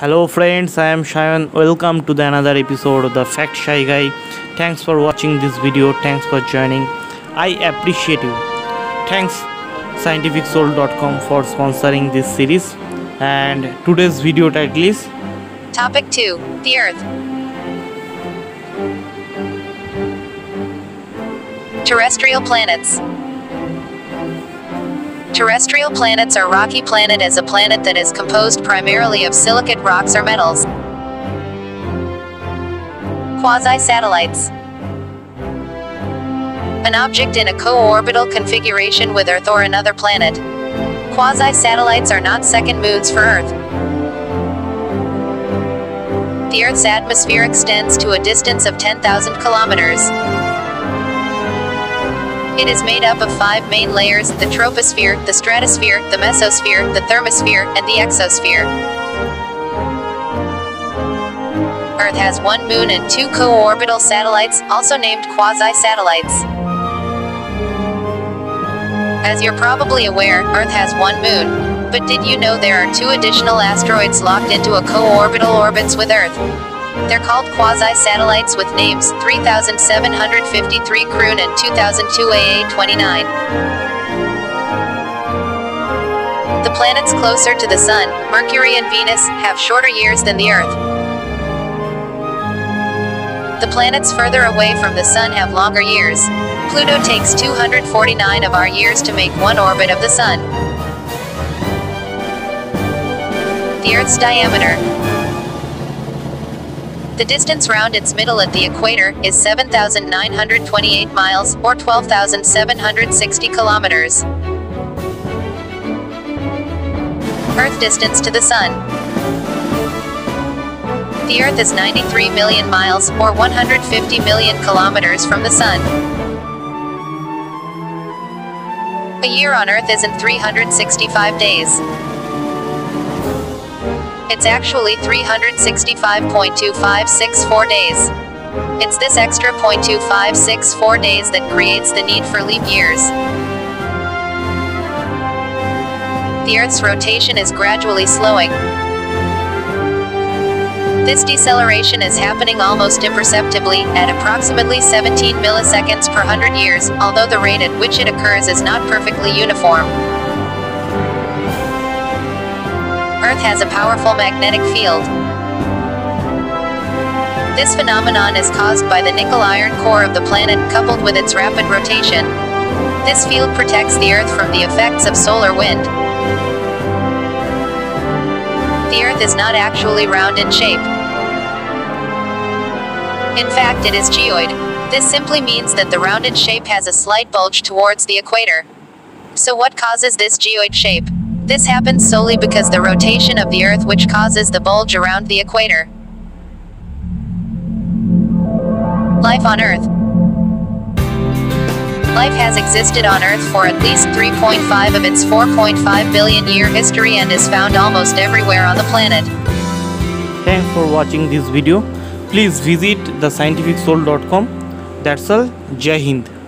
Hello friends, I am Sayan. Welcome to the another episode of the Fact Sci Guy. Thanks for watching this video. Thanks for joining. I appreciate you. Thanks scientificsoul.com for sponsoring this series. And today's video title is Topic 2 The Earth. Terrestrial planets. Terrestrial planets are rocky planet as a planet that is composed primarily of silicate rocks or metals. Quasi-satellites. An object in a co-orbital configuration with Earth or another planet. Quasi-satellites are not second moons for Earth. The Earth's atmosphere extends to a distance of 10,000 kilometers. It is made up of five main layers the troposphere, the stratosphere, the mesosphere, the thermosphere, and the exosphere. Earth has one moon and two co-orbital satellites, also named quasi-satellites. As you're probably aware, Earth has one moon. But did you know there are two additional asteroids locked into a co-orbital orbits with Earth? They're called quasi-satellites with names 3753 Cruithne and 2002 AA29. The planets closer to the Sun, Mercury and Venus, have shorter years than the Earth. The planets further away from the Sun have longer years. Pluto takes 249 of our years to make one orbit of the Sun. The Earth's diameter. The distance round its middle at the equator is 7,928 miles, or 12,760 kilometers. Earth distance to the Sun. The Earth is 93 million miles, or 150 million kilometers from the Sun. A year on Earth is in 365 days. It's actually 365.2564 days. It's this extra 0.2564 days that creates the need for leap years. The Earth's rotation is gradually slowing. This deceleration is happening almost imperceptibly, at approximately 17 milliseconds per 100 years, although the rate at which it occurs is not perfectly uniform. Earth has a powerful magnetic field. This phenomenon is caused by the nickel-iron core of the planet coupled with its rapid rotation. This field protects the Earth from the effects of solar wind. The Earth is not actually round in shape. In fact, it is geoid. This simply means that the rounded shape has a slight bulge towards the equator. So what causes this geoid shape? This happens solely because the rotation of the Earth which causes the bulge around the equator. Life on Earth Life has existed on Earth for at least 3.5 of its 4.5 billion year history and is found almost everywhere on the planet. Thanks for watching this video. Please visit thescientificsoul.com. That's all. Jai Hind.